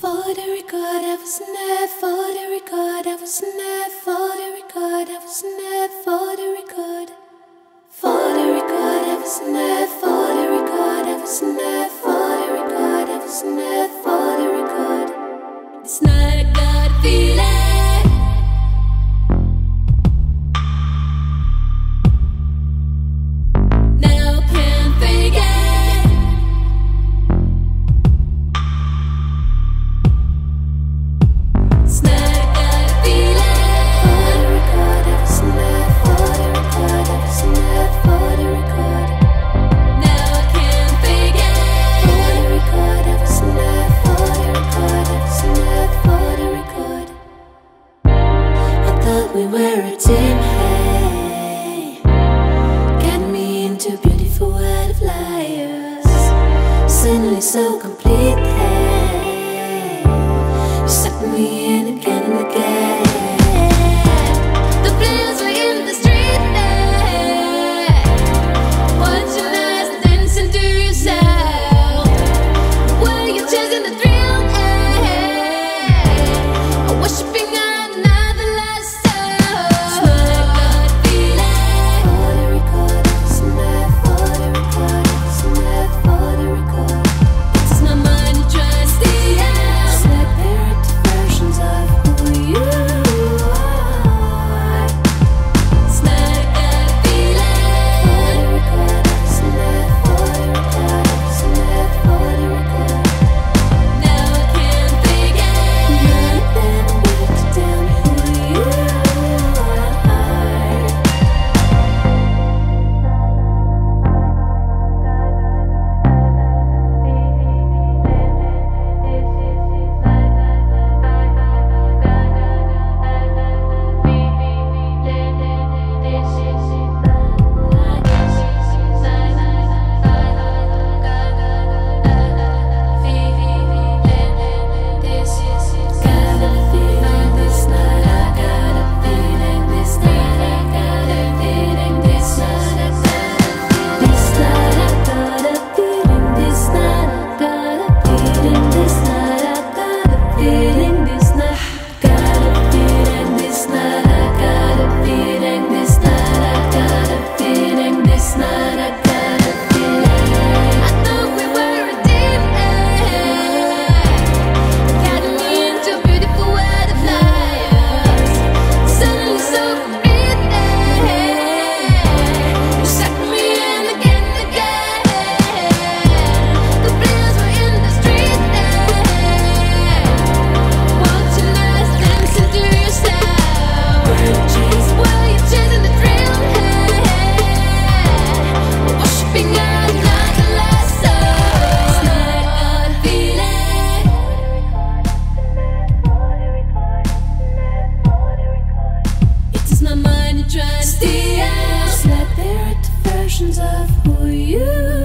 For the record, I was never For the record, I was never For the record, I was never For the record. we were a team, hey. Get me into beautiful world of liars. Suddenly so complete. For who you.